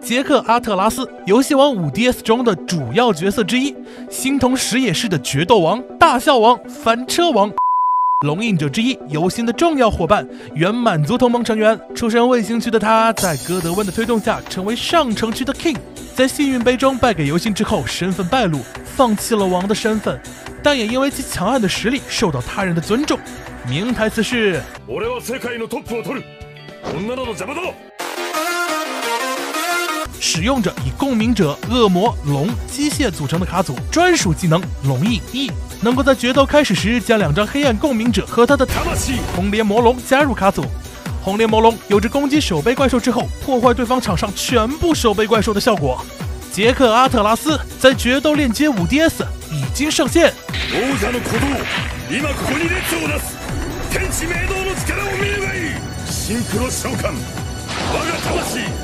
杰克阿特拉斯，游戏王五 DS 中的主要角色之一，星童石野氏的决斗王、大笑王、翻车王，龙印者之一，游星的重要伙伴，原满族同盟成员。出身卫星区的他，在哥德温的推动下，成为上城区的 King。在幸运杯中败给游星之后，身份败露，放弃了王的身份，但也因为其强悍的实力，受到他人的尊重。名台词是。使用者以共鸣者、恶魔、龙、机械组成的卡组，专属技能龙翼翼，能够在决斗开始时将两张黑暗共鸣者和他的红莲魔龙加入卡组。红莲魔龙有着攻击守备怪兽之后破坏对方场上全部守备怪兽的效果。杰克阿特拉斯在决斗链接五 DS 已经上线。气。